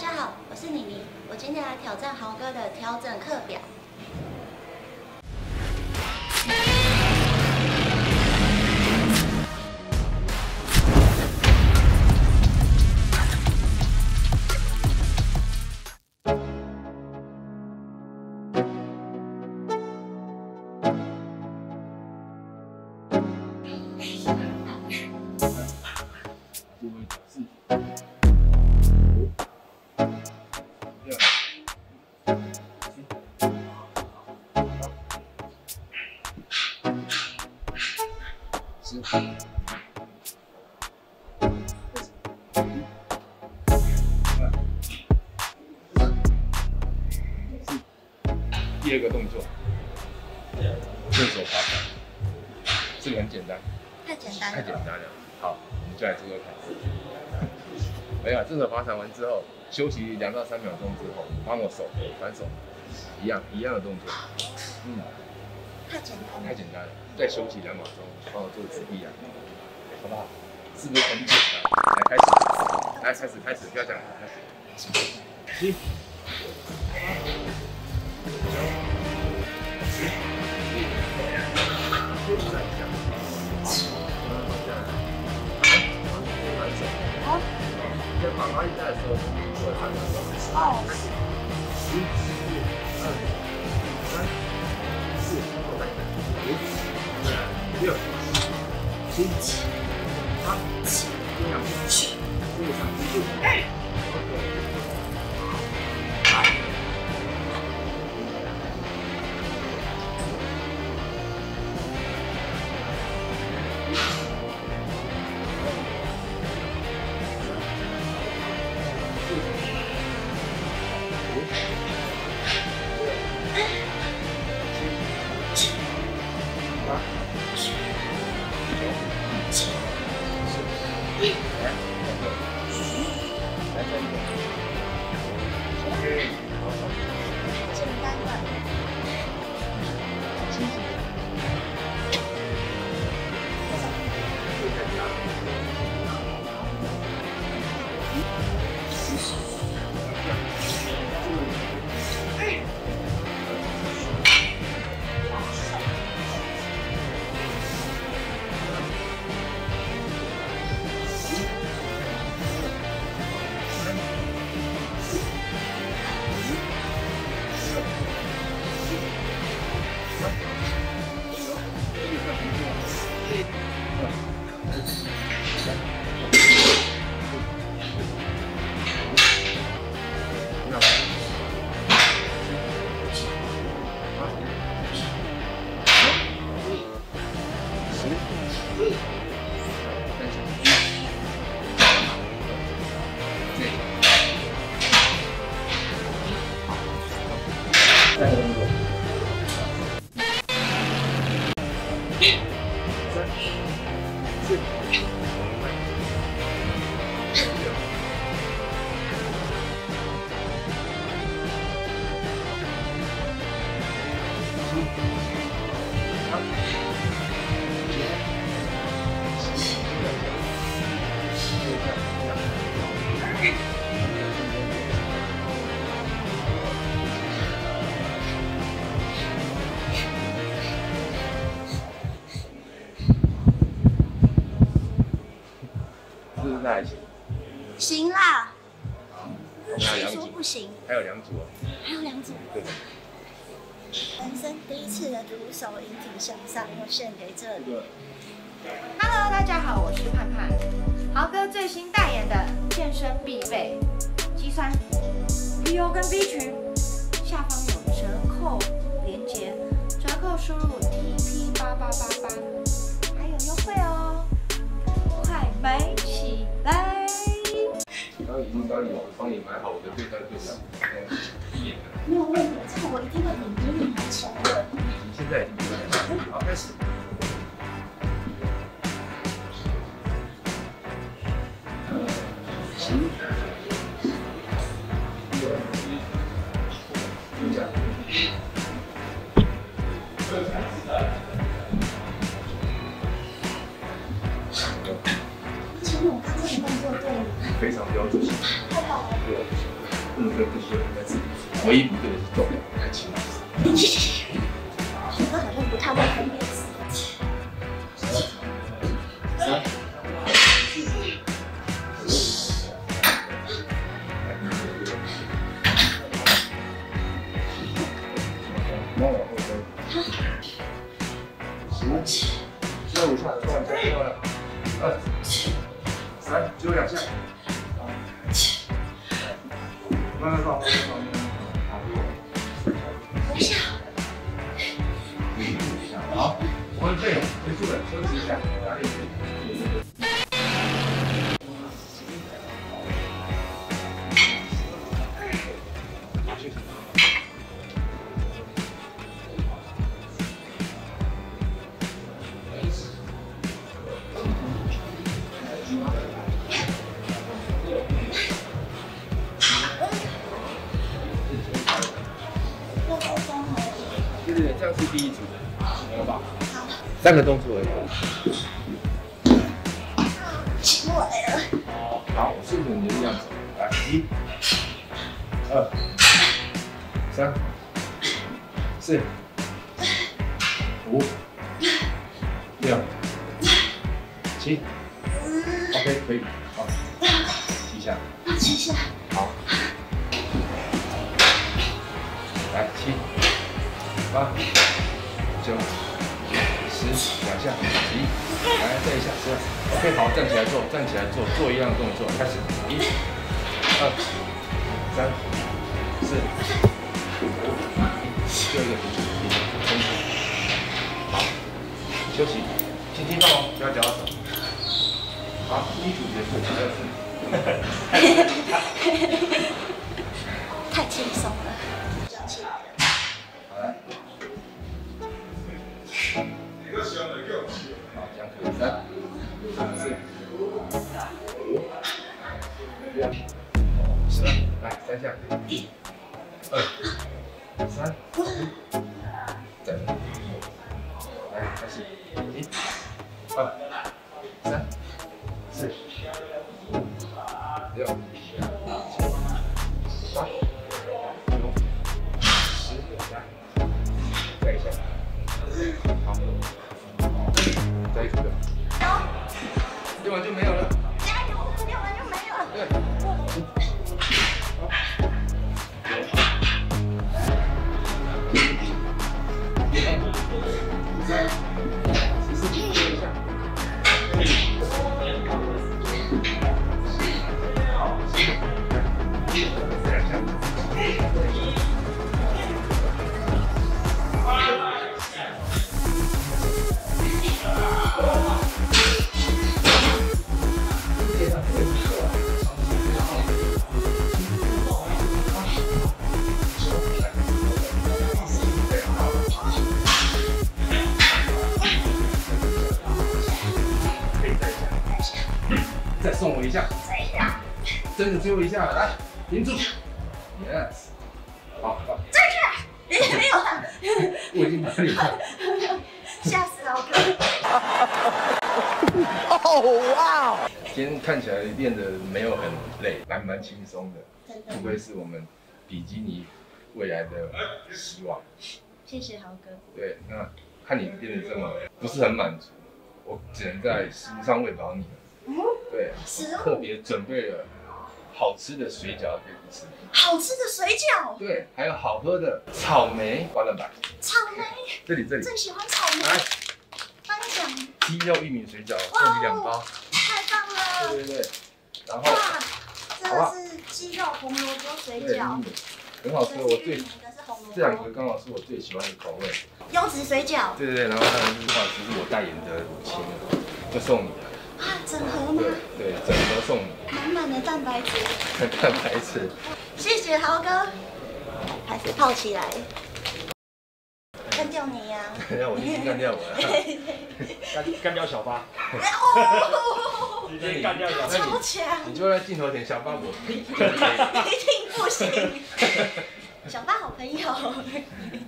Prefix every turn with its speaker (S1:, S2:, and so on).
S1: 大家好，我是妮妮，我今天来挑战豪哥的调整课表。
S2: 第二个动作，正手滑铲，这个很简单，
S1: 太简单
S2: 太简
S1: 了。
S2: 单了。好，我们就来做做看。哎呀，正手滑铲完之后，休息两到三秒钟之后，帮我手反手，一样一样的动作。嗯，
S1: 太简单了。
S2: 太简单了，再休息两秒钟，帮我做直臂啊，好不好？是不是很简单？来开始，来开始开始，不要讲了，开始。七。拉力带的时候，做三秒钟。
S1: 哦，
S2: 一、二、三、四、五、六、七、八、九、六、上、
S1: 下一行？行啦，谁，说不行？
S2: 还有两组哦。
S1: 还有两组。
S2: 对。
S1: 人生第一次的徒手引体向上，我献给这里。Hello，大家好，我是盼盼。豪哥最新代言的健身必备肌酸 B O 跟 B 群，下方有折扣链接，折扣输入 T P 八八八八，还有优惠哦，快买起来！
S2: 刚已经帮你帮你买好我的对单对象，一眼的，
S1: 没有问题，这个我一定会比你还强的。
S2: 你现在已经不用了。好，开始。行。非常标准。
S1: 太棒了。
S2: 对。不能对不对，但是唯一不对的是重量太轻了。这样是第一组，明白吧？三个动作而已。
S1: 起不来了。
S2: 好，我顺着你的力量走，来，一、二、三、四、五、六、七，OK，可以，好，七下，
S1: 啊，七下。
S2: 好，来七、八、九、十，两下，十一，来再一下，十二，OK，好，站起来做，站起来做，做一样的动作，开始，一、二、三、四、五，最后一个停止，停止，好，休息，轻轻放哦，不要脚到手，好，第一组结束，第二组。
S1: 太轻松了。
S2: 练完就没有了。一下，真的最后一下了，来，停住，yes，好，好，
S1: 这去。没有了，
S2: 我已经把你了。
S1: 吓死豪哥。
S3: 哦哇哦！
S2: 今天看起来练的没有很累，还蛮轻松的，
S1: 真的
S2: 不愧是我们比基尼未来的希望。
S1: 谢谢豪哥。
S2: 对，那看你练的这么不是很满足，我只能在食物上喂饱你了。
S1: 嗯，
S2: 对，特别准备了好吃的水饺给你吃，
S1: 好吃的水饺，
S2: 对，还有好喝的草莓花蛋白。
S1: 草莓，
S2: 这里这里，
S1: 最喜欢草莓。
S2: 来，
S1: 颁奖，
S2: 鸡肉玉米水饺送你两包。
S1: 太棒了！
S2: 对对对，然后
S1: 哇，这个是鸡肉红萝卜水
S2: 对，
S1: 饺
S2: 嗯，很好吃，我最这两个刚好是我最喜欢的口味。
S1: 优质水饺。
S2: 对对对，然后当然就是刚好是我代言的乳清，就送你了。
S1: 啊，整盒吗
S2: 对？对，整盒送你，
S1: 满满的蛋白质，
S2: 蛋白质。
S1: 谢谢豪哥。开始泡起来，干掉你呀、
S2: 等一下我一定干掉我了。
S3: 干干掉小八，
S1: 哦，
S3: 直接干掉小。
S1: 超强，
S2: 你就在镜头前小巴我呸，
S1: 一定不行。小八好朋友，